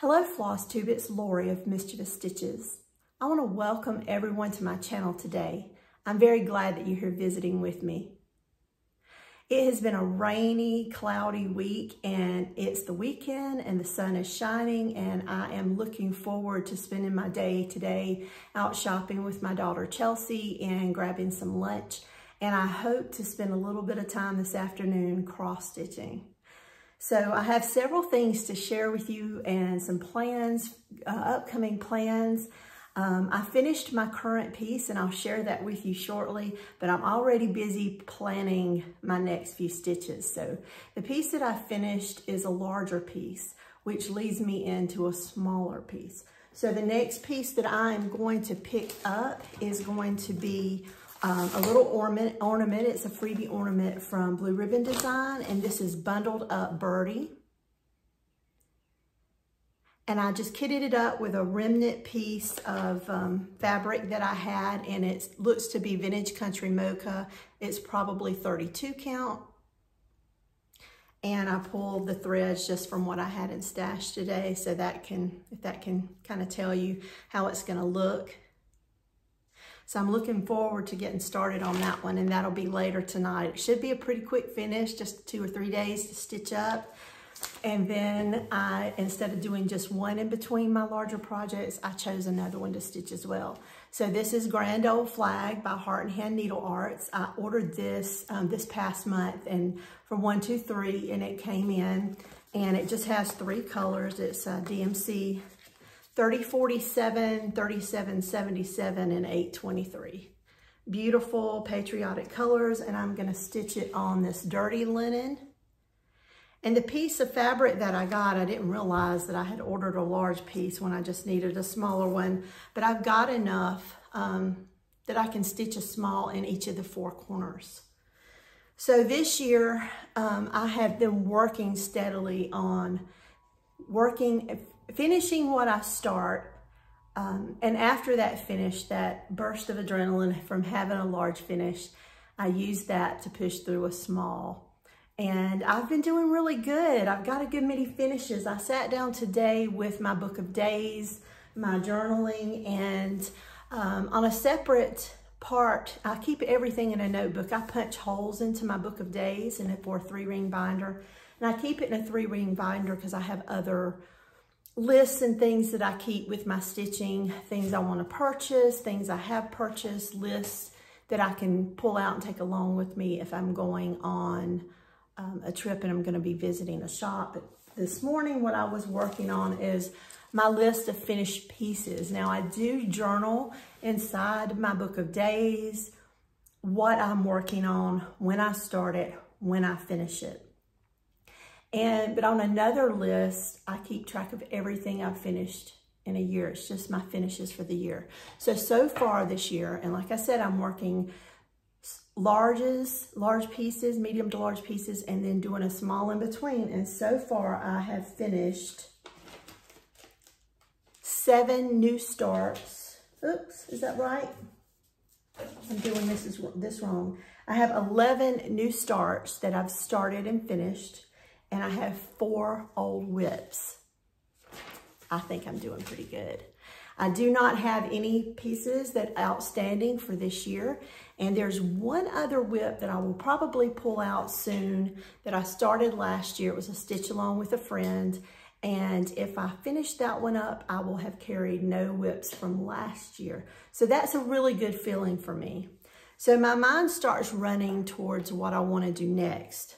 Hello Floss Tube, it's Lori of Mischievous Stitches. I want to welcome everyone to my channel today. I'm very glad that you're here visiting with me. It has been a rainy, cloudy week and it's the weekend and the sun is shining and I am looking forward to spending my day today out shopping with my daughter Chelsea and grabbing some lunch. And I hope to spend a little bit of time this afternoon cross stitching. So I have several things to share with you and some plans, uh, upcoming plans. Um, I finished my current piece and I'll share that with you shortly, but I'm already busy planning my next few stitches. So the piece that I finished is a larger piece, which leads me into a smaller piece. So the next piece that I'm going to pick up is going to be um, a little ornament, ornament. It's a freebie ornament from Blue Ribbon Design, and this is Bundled Up Birdie. And I just kitted it up with a remnant piece of um, fabric that I had, and it looks to be Vintage Country Mocha. It's probably 32 count. And I pulled the threads just from what I had in stash today, so that can, if that can kind of tell you how it's gonna look. So I'm looking forward to getting started on that one and that'll be later tonight. It should be a pretty quick finish, just two or three days to stitch up. And then I, instead of doing just one in between my larger projects, I chose another one to stitch as well. So this is Grand Old Flag by Heart in Hand Needle Arts. I ordered this um, this past month and from 123 and it came in and it just has three colors. It's uh, DMC 3047, 3777, and 823. Beautiful patriotic colors, and I'm gonna stitch it on this dirty linen. And the piece of fabric that I got, I didn't realize that I had ordered a large piece when I just needed a smaller one, but I've got enough um, that I can stitch a small in each of the four corners. So this year, um, I have been working steadily on working finishing what I start, um, and after that finish, that burst of adrenaline from having a large finish, I use that to push through a small. And I've been doing really good. I've got a good many finishes. I sat down today with my book of days, my journaling, and um, on a separate part, I keep everything in a notebook. I punch holes into my book of days and for a three ring binder. And I keep it in a three ring binder because I have other lists and things that I keep with my stitching, things I want to purchase, things I have purchased, lists that I can pull out and take along with me if I'm going on um, a trip and I'm going to be visiting a shop. But this morning, what I was working on is my list of finished pieces. Now, I do journal inside my book of days, what I'm working on, when I start it, when I finish it. And, but on another list, I keep track of everything I've finished in a year. It's just my finishes for the year. So, so far this year, and like I said, I'm working larges, large pieces, medium to large pieces, and then doing a small in between. And so far I have finished seven new starts. Oops, is that right? I'm doing this, is, this wrong. I have 11 new starts that I've started and finished and I have four old whips. I think I'm doing pretty good. I do not have any pieces that outstanding for this year. And there's one other whip that I will probably pull out soon that I started last year. It was a stitch along with a friend. And if I finish that one up, I will have carried no whips from last year. So that's a really good feeling for me. So my mind starts running towards what I want to do next.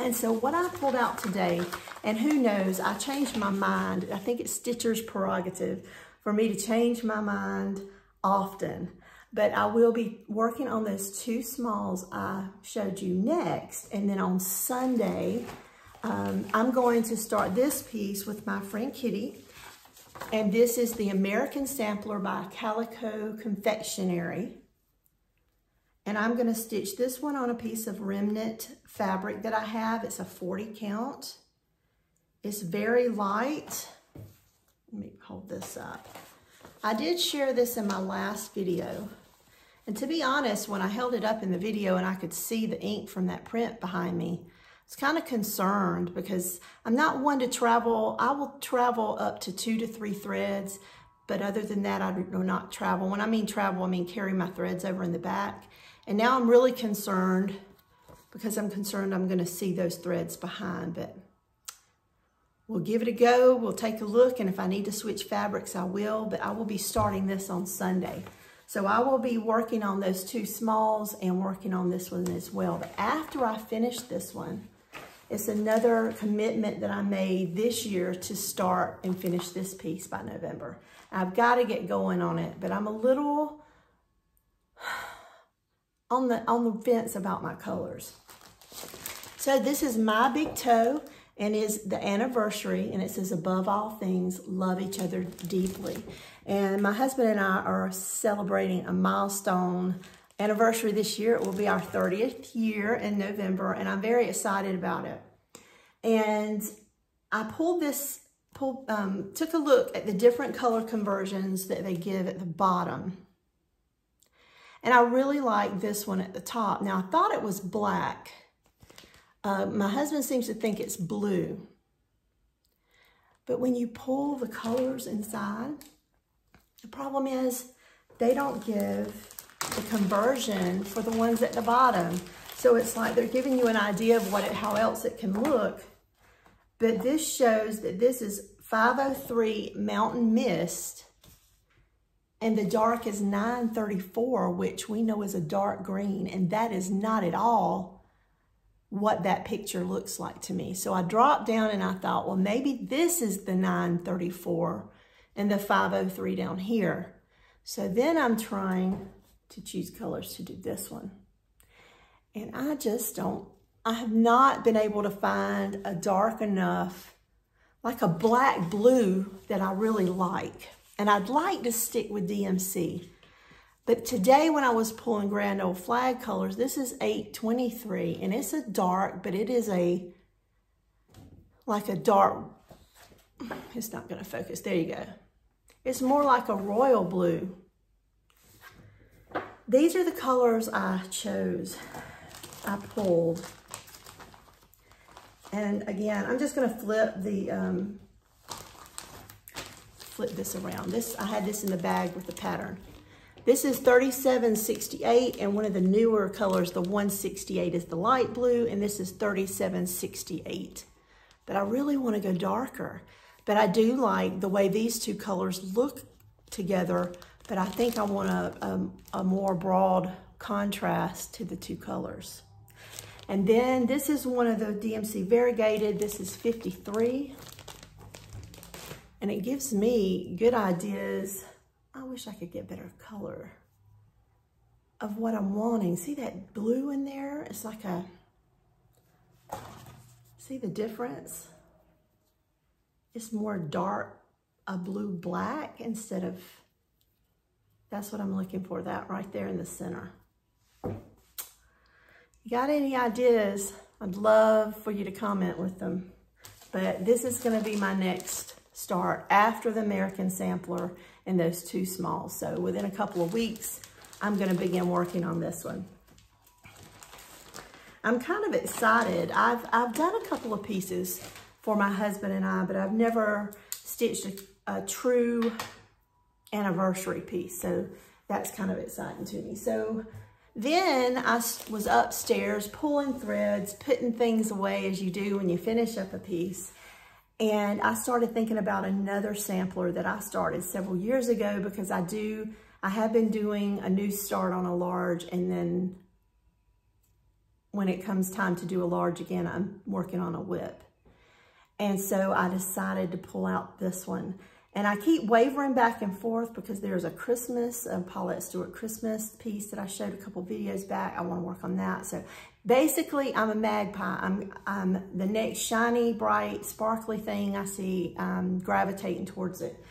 And so what I pulled out today, and who knows, I changed my mind. I think it's Stitcher's prerogative for me to change my mind often. But I will be working on those two smalls I showed you next. And then on Sunday, um, I'm going to start this piece with my friend Kitty. And this is the American Sampler by Calico Confectionery. And I'm gonna stitch this one on a piece of remnant fabric that I have. It's a 40 count. It's very light. Let me hold this up. I did share this in my last video. And to be honest, when I held it up in the video and I could see the ink from that print behind me, I was kind of concerned because I'm not one to travel. I will travel up to two to three threads, but other than that, I do not travel. When I mean travel, I mean carry my threads over in the back. And now I'm really concerned because I'm concerned I'm going to see those threads behind, but we'll give it a go. We'll take a look, and if I need to switch fabrics, I will, but I will be starting this on Sunday. So I will be working on those two smalls and working on this one as well. But after I finish this one, it's another commitment that I made this year to start and finish this piece by November. I've got to get going on it, but I'm a little on the on the fence about my colors. So this is my big toe and is the anniversary and it says above all things love each other deeply. And my husband and I are celebrating a milestone anniversary this year. It will be our 30th year in November and I'm very excited about it. And I pulled this pulled um, took a look at the different color conversions that they give at the bottom and I really like this one at the top now I thought it was black uh, my husband seems to think it's blue. But when you pull the colors inside, the problem is they don't give the conversion for the ones at the bottom. So it's like they're giving you an idea of what it, how else it can look. But this shows that this is 503 Mountain Mist and the dark is 934, which we know is a dark green, and that is not at all what that picture looks like to me. So I dropped down and I thought, well, maybe this is the 934 and the 503 down here. So then I'm trying to choose colors to do this one. And I just don't, I have not been able to find a dark enough, like a black blue that I really like. And I'd like to stick with DMC. But today when I was pulling Grand Old Flag colors, this is 823 and it's a dark, but it is a, like a dark, it's not gonna focus, there you go. It's more like a royal blue. These are the colors I chose, I pulled. And again, I'm just gonna flip the, um, flip this around. This I had this in the bag with the pattern. This is 3768, and one of the newer colors, the 168 is the light blue, and this is 3768. But I really want to go darker. But I do like the way these two colors look together, but I think I want a, a, a more broad contrast to the two colors. And then this is one of the DMC variegated. This is 53. And it gives me good ideas I wish I could get better color of what I'm wanting. See that blue in there? It's like a, see the difference? It's more dark, a blue black instead of, that's what I'm looking for, that right there in the center. You got any ideas? I'd love for you to comment with them. But this is gonna be my next start after the American Sampler and those two smalls. So within a couple of weeks, I'm gonna begin working on this one. I'm kind of excited. I've, I've done a couple of pieces for my husband and I, but I've never stitched a, a true anniversary piece. So that's kind of exciting to me. So then I was upstairs pulling threads, putting things away as you do when you finish up a piece. And I started thinking about another sampler that I started several years ago because I do, I have been doing a new start on a large and then when it comes time to do a large again, I'm working on a whip. And so I decided to pull out this one. And I keep wavering back and forth because there's a Christmas, a Paulette Stewart Christmas piece that I showed a couple videos back. I want to work on that. So basically, I'm a magpie. I'm, I'm the next shiny, bright, sparkly thing I see um, gravitating towards it.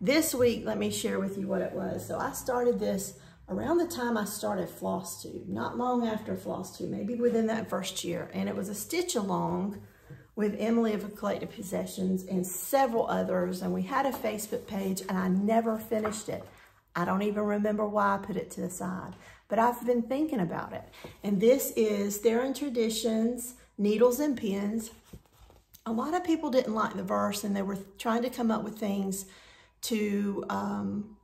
This week, let me share with you what it was. So I started this around the time I started Floss Tube, not long after Floss Tube, maybe within that first year. And it was a stitch along with Emily of Collected Possessions and several others. And we had a Facebook page and I never finished it. I don't even remember why I put it to the side. But I've been thinking about it. And this is Theron Traditions, Needles and Pins. A lot of people didn't like the verse and they were trying to come up with things to um,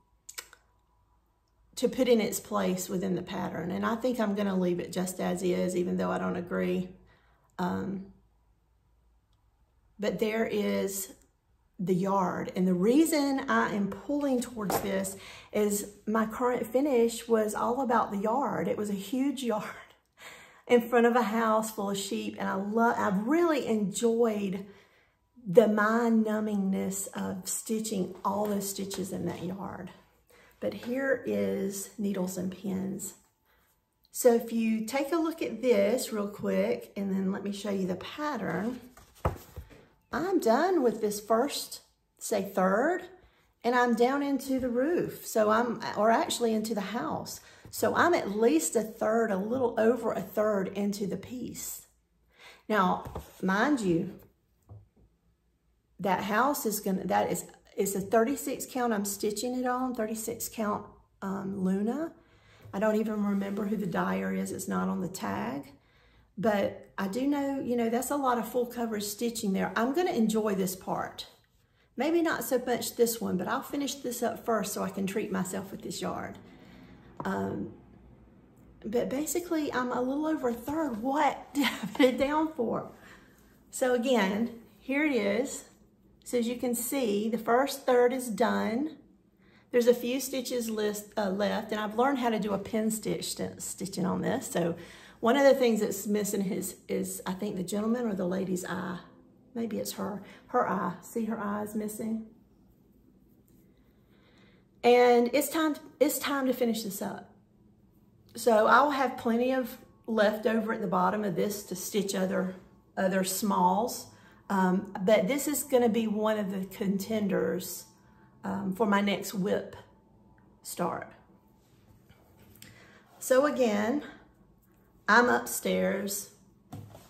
to put in its place within the pattern. And I think I'm going to leave it just as is, even though I don't agree. Um, but there is the yard. And the reason I am pulling towards this is my current finish was all about the yard. It was a huge yard in front of a house full of sheep. And I love, I've really enjoyed the mind numbingness of stitching all those stitches in that yard. But here is needles and pins. So if you take a look at this real quick, and then let me show you the pattern. I'm done with this first, say third, and I'm down into the roof. So I'm, or actually into the house. So I'm at least a third, a little over a third into the piece. Now, mind you, that house is gonna, that is, it's a 36 count I'm stitching it on, 36 count um, Luna. I don't even remember who the dyer is, it's not on the tag. But I do know, you know, that's a lot of full coverage stitching there. I'm gonna enjoy this part. Maybe not so much this one, but I'll finish this up first so I can treat myself with this yard. Um, but basically, I'm a little over a third. What did I put it down for? So again, here it is. So as you can see, the first third is done. There's a few stitches list, uh, left, and I've learned how to do a pin stitch st stitching on this. So one of the things that's missing is, is, I think, the gentleman or the lady's eye. Maybe it's her. Her eye. See her eyes missing? And it's time, it's time to finish this up. So I'll have plenty of left over at the bottom of this to stitch other, other smalls. Um, but this is going to be one of the contenders um, for my next whip start. So again, I'm upstairs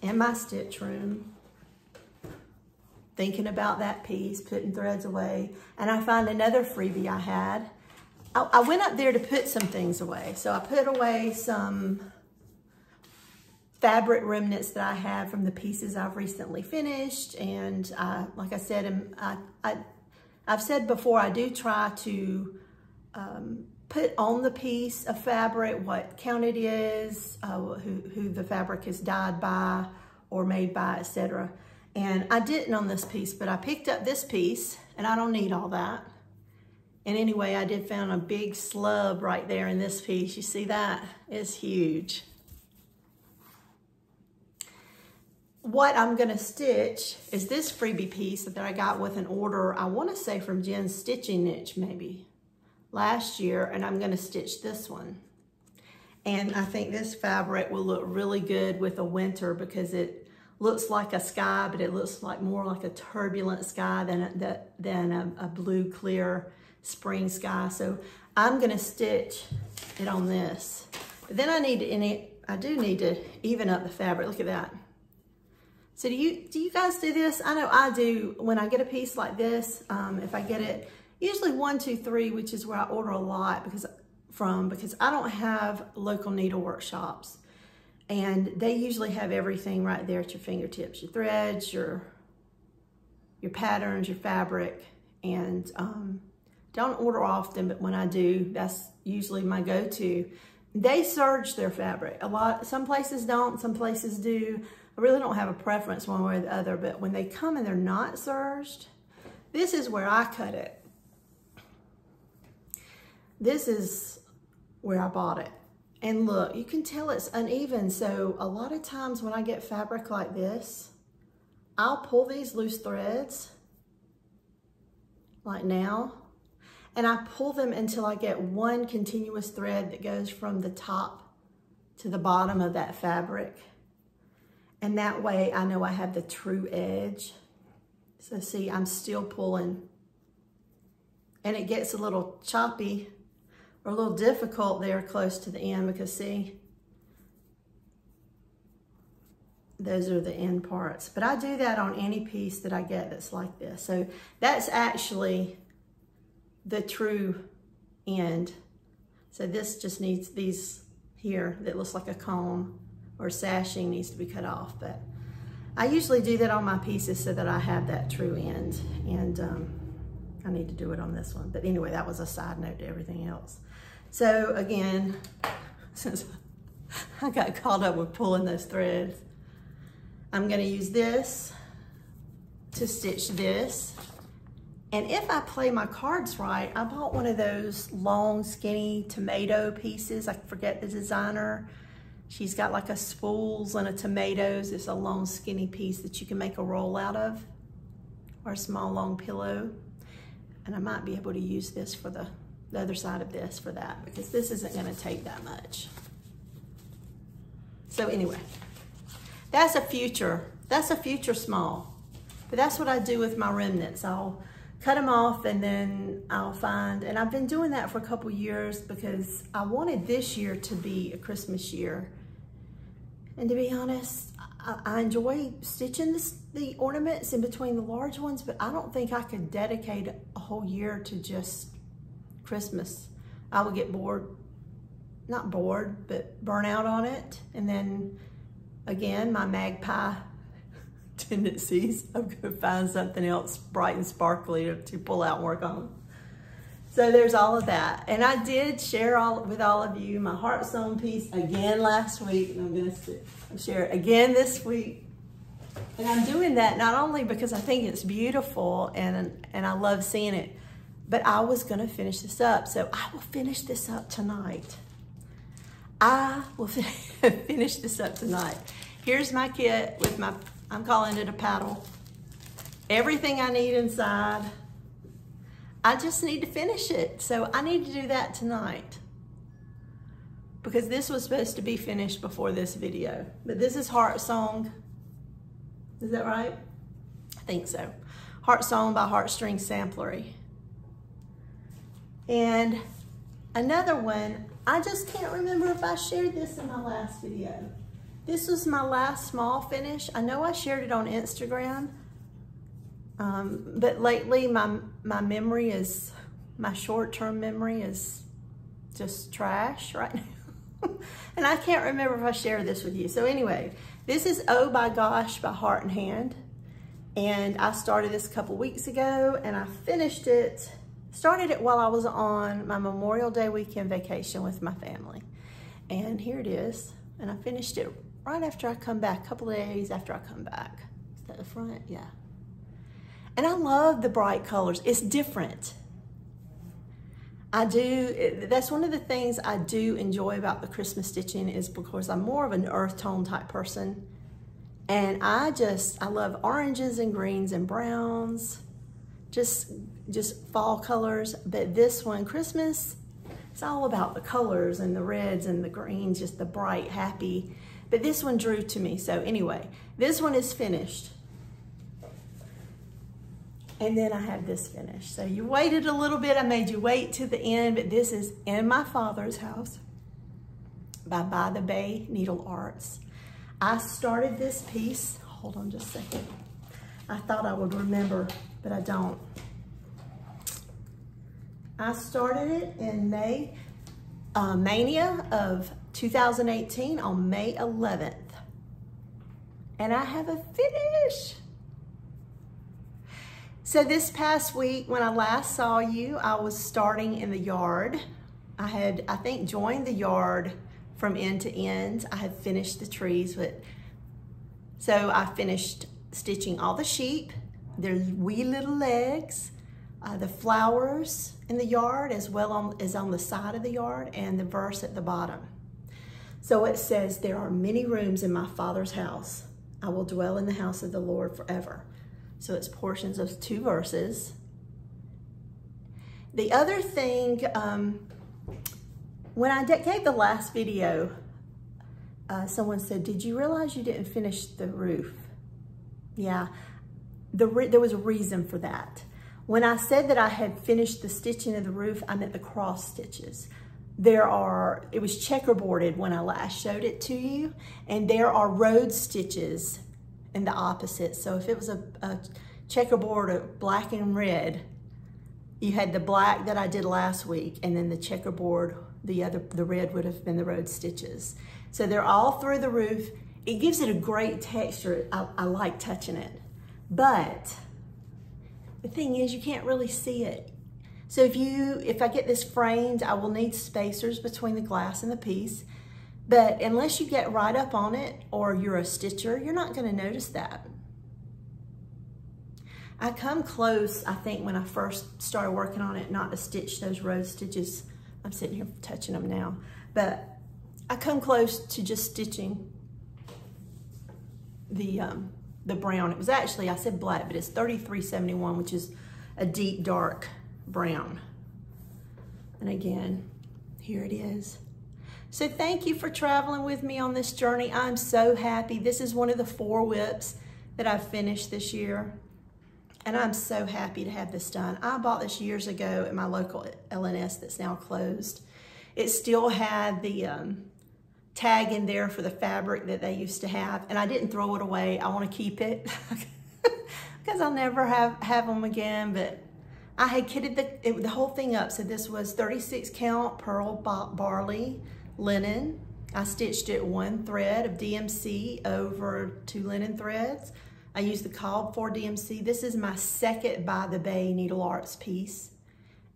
in my stitch room thinking about that piece, putting threads away, and I find another freebie I had. I, I went up there to put some things away. So I put away some fabric remnants that I have from the pieces I've recently finished. And I, like I said, um, I, I, I've said before, I do try to um, put on the piece of fabric what count it is, uh, who, who the fabric is dyed by or made by, etc. And I didn't on this piece, but I picked up this piece and I don't need all that. And anyway, I did found a big slub right there in this piece. You see that? It's huge. What I'm gonna stitch is this freebie piece that I got with an order, I wanna say from Jen's Stitching Niche maybe last year and I'm gonna stitch this one. And I think this fabric will look really good with a winter because it looks like a sky, but it looks like more like a turbulent sky than a, than a, a blue clear spring sky. So I'm gonna stitch it on this. But then I need to, I do need to even up the fabric. Look at that. So do you, do you guys do this? I know I do when I get a piece like this, um, if I get it usually one, two, three, which is where I order a lot because from because I don't have local needle workshops. And they usually have everything right there at your fingertips, your threads, your, your patterns, your fabric. And um, don't order often, but when I do, that's usually my go-to. They serge their fabric. A lot, some places don't, some places do. I really don't have a preference one way or the other, but when they come and they're not serged, this is where I cut it. This is where I bought it. And look, you can tell it's uneven. So a lot of times when I get fabric like this, I'll pull these loose threads like now, and I pull them until I get one continuous thread that goes from the top to the bottom of that fabric. And that way I know I have the true edge. So see, I'm still pulling and it gets a little choppy or a little difficult there close to the end because see, those are the end parts. But I do that on any piece that I get that's like this. So that's actually the true end. So this just needs these here that looks like a comb or sashing needs to be cut off. But I usually do that on my pieces so that I have that true end. And um, I need to do it on this one. But anyway, that was a side note to everything else. So again, since I got caught up with pulling those threads, I'm gonna use this to stitch this. And if I play my cards right, I bought one of those long, skinny tomato pieces. I forget the designer. She's got like a spools and a tomatoes. It's a long, skinny piece that you can make a roll out of or a small, long pillow. And I might be able to use this for the, the other side of this for that because this isn't gonna take that much. So anyway, that's a future, that's a future small. But that's what I do with my remnants. I'll cut them off and then I'll find, and I've been doing that for a couple years because I wanted this year to be a Christmas year. And to be honest, I, enjoy stitching this, the ornaments in between the large ones, but I don't think I could dedicate a whole year to just Christmas. I would get bored, not bored, but burn out on it. And then again, my magpie tendencies. I'm gonna find something else bright and sparkly to, to pull out and work on. So there's all of that. And I did share all with all of you my Heart Song piece again last week, and I'm gonna share it again this week. And I'm doing that not only because I think it's beautiful and, and I love seeing it, but I was gonna finish this up. So I will finish this up tonight. I will finish this up tonight. Here's my kit with my I'm calling it a paddle. Everything I need inside. I just need to finish it. So I need to do that tonight because this was supposed to be finished before this video. But this is Heart Song. Is that right? I think so. Heart Song by Heartstring Samplery. And another one, I just can't remember if I shared this in my last video. This was my last small finish. I know I shared it on Instagram, um, but lately my, my memory is, my short-term memory is just trash right now. and I can't remember if I shared this with you. So anyway, this is Oh by Gosh by Heart in Hand. And I started this a couple weeks ago and I finished it, started it while I was on my Memorial Day weekend vacation with my family. And here it is. And I finished it right after I come back, a couple of days after I come back. Is that the front? Yeah. And I love the bright colors. It's different. I do, that's one of the things I do enjoy about the Christmas stitching is because I'm more of an earth tone type person. And I just, I love oranges and greens and browns, just, just fall colors. But this one, Christmas, it's all about the colors and the reds and the greens, just the bright, happy. But this one drew to me. So anyway, this one is finished. And then I have this finished. So you waited a little bit. I made you wait to the end, but this is in my father's house by By the Bay Needle Arts. I started this piece, hold on just a second. I thought I would remember, but I don't. I started it in May, uh, Mania of 2018 on May 11th. And I have a finish. So this past week, when I last saw you, I was starting in the yard. I had, I think, joined the yard from end to end. I had finished the trees, but so I finished stitching all the sheep, their wee little legs, uh, the flowers in the yard as well on, as on the side of the yard, and the verse at the bottom. So it says, There are many rooms in my Father's house. I will dwell in the house of the Lord forever. So it's portions of two verses. The other thing, um, when I gave the last video, uh, someone said, did you realize you didn't finish the roof? Yeah, the there was a reason for that. When I said that I had finished the stitching of the roof, I meant the cross stitches there are, it was checkerboarded when I last showed it to you, and there are Rhodes stitches in the opposite. So if it was a, a checkerboard of black and red, you had the black that I did last week, and then the checkerboard the other, the red would have been the Rhodes stitches. So they're all through the roof. It gives it a great texture. I, I like touching it. But the thing is you can't really see it. So if you, if I get this framed, I will need spacers between the glass and the piece. But unless you get right up on it or you're a stitcher, you're not gonna notice that. I come close, I think, when I first started working on it, not to stitch those Rhodes stitches. I'm sitting here touching them now. But I come close to just stitching the um, the brown. It was actually, I said black, but it's 3371, which is a deep dark brown. And again, here it is. So thank you for traveling with me on this journey. I'm so happy. This is one of the four whips that I've finished this year. And I'm so happy to have this done. I bought this years ago at my local LNS that's now closed. It still had the um, tag in there for the fabric that they used to have. And I didn't throw it away. I want to keep it because I'll never have, have them again. But I had kitted the, it, the whole thing up. So this was 36 count pearl barley linen. I stitched it one thread of DMC over two linen threads. I used the Cobb 4 DMC. This is my second By the Bay Needle Arts piece.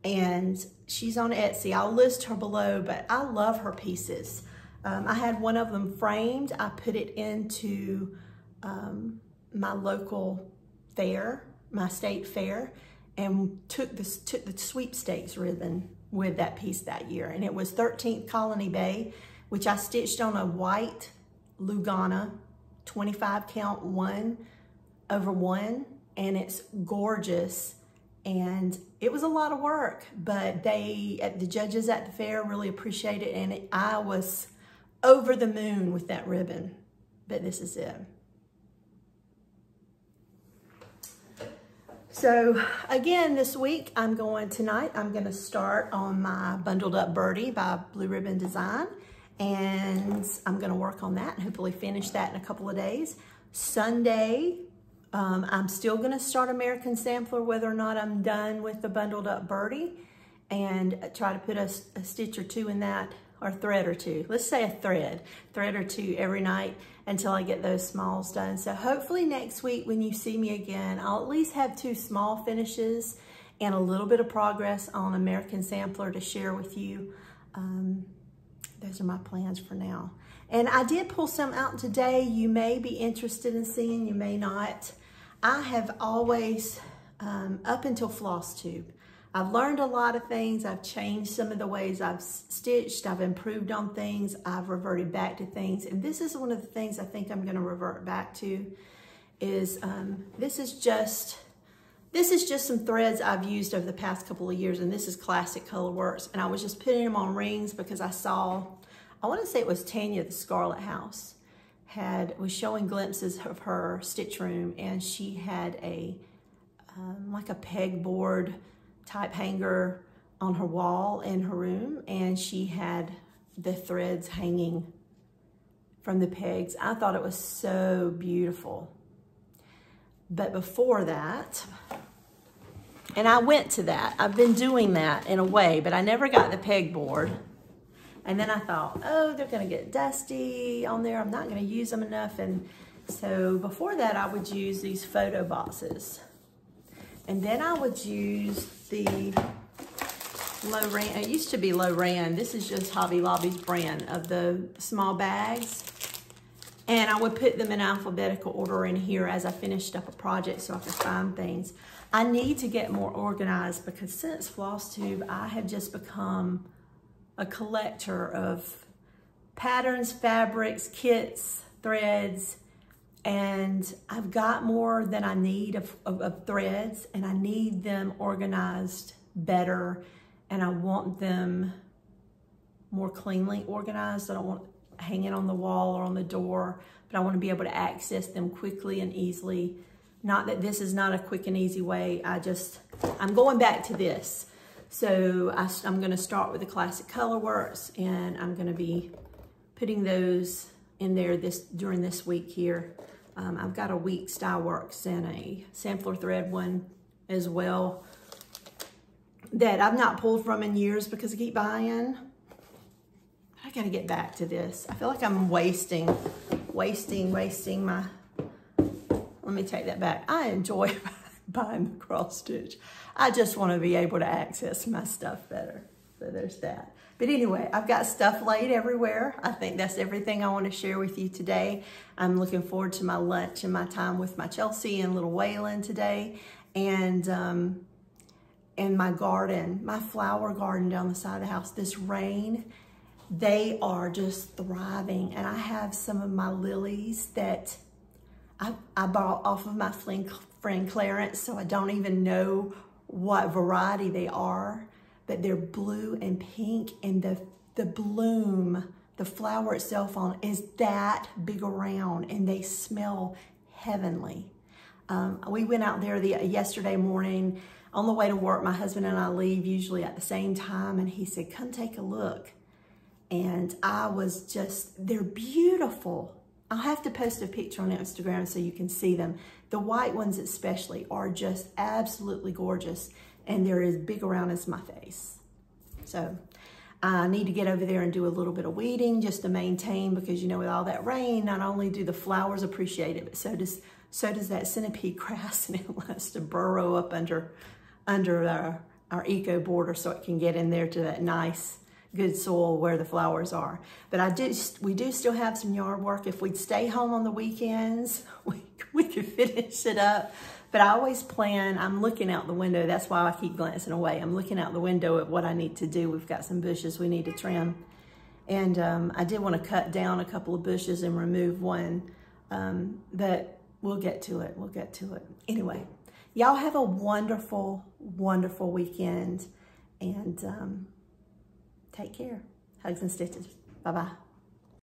And she's on Etsy. I'll list her below, but I love her pieces. Um, I had one of them framed. I put it into um, my local fair, my state fair, and took, took the sweepstakes ribbon with that piece that year. And it was 13th Colony Bay, which I stitched on a white Lugana 25 count one over one. And it's gorgeous. And it was a lot of work, but they, the judges at the fair really appreciated it. And it, I was over the moon with that ribbon, but this is it. So again, this week I'm going tonight, I'm gonna start on my Bundled Up Birdie by Blue Ribbon Design. And I'm gonna work on that and hopefully finish that in a couple of days. Sunday, um, I'm still gonna start American Sampler whether or not I'm done with the Bundled Up Birdie and try to put a, a stitch or two in that or thread or two. Let's say a thread, thread or two every night until I get those smalls done. So hopefully next week when you see me again, I'll at least have two small finishes and a little bit of progress on American Sampler to share with you. Um, those are my plans for now. And I did pull some out today. You may be interested in seeing, you may not. I have always, um, up until floss tube, I've learned a lot of things. I've changed some of the ways I've stitched. I've improved on things. I've reverted back to things. And this is one of the things I think I'm going to revert back to is um, this is just this is just some threads I've used over the past couple of years, and this is Classic Color Works. And I was just putting them on rings because I saw, I want to say it was Tanya, the Scarlet House, had was showing glimpses of her stitch room, and she had a um, like a pegboard type hanger on her wall in her room and she had the threads hanging from the pegs. I thought it was so beautiful. But before that, and I went to that. I've been doing that in a way, but I never got the pegboard. And then I thought, oh, they're gonna get dusty on there. I'm not gonna use them enough. And so before that, I would use these photo boxes. And then I would use the Loran, it used to be Loran. This is just Hobby Lobby's brand of the small bags. And I would put them in alphabetical order in here as I finished up a project so I could find things. I need to get more organized because since FlossTube, I have just become a collector of patterns, fabrics, kits, threads, and I've got more than I need of, of, of, threads and I need them organized better and I want them more cleanly organized. I don't want hanging on the wall or on the door, but I want to be able to access them quickly and easily. Not that this is not a quick and easy way. I just, I'm going back to this. So I, I'm going to start with the Classic Color Works and I'm going to be putting those in there this during this week here. Um, I've got a Weeks Dye Works and a sampler thread one as well that I've not pulled from in years because I keep buying. I gotta get back to this. I feel like I'm wasting, wasting, wasting my, let me take that back. I enjoy buying the cross stitch. I just want to be able to access my stuff better. So there's that. But anyway, I've got stuff laid everywhere. I think that's everything I want to share with you today. I'm looking forward to my lunch and my time with my Chelsea and little Waylon today. And, um, and my garden, my flower garden down the side of the house, this rain, they are just thriving. And I have some of my lilies that I, I bought off of my friend Clarence, so I don't even know what variety they are but they're blue and pink and the, the bloom, the flower itself on is that big around and they smell heavenly. Um, we went out there the yesterday morning on the way to work. My husband and I leave usually at the same time and he said, come take a look. And I was just, they're beautiful. I'll have to post a picture on Instagram so you can see them. The white ones especially are just absolutely gorgeous and they're as big around as my face. So I need to get over there and do a little bit of weeding just to maintain because you know with all that rain, not only do the flowers appreciate it, but so does so does that centipede grass and it wants to burrow up under under our, our eco border so it can get in there to that nice good soil where the flowers are. But I do, we do still have some yard work. If we'd stay home on the weekends, we, we could finish it up. But I always plan, I'm looking out the window. That's why I keep glancing away. I'm looking out the window at what I need to do. We've got some bushes we need to trim. And um, I did want to cut down a couple of bushes and remove one. Um, but we'll get to it. We'll get to it. Anyway, y'all have a wonderful, wonderful weekend. And um, take care. Hugs and stitches. Bye-bye.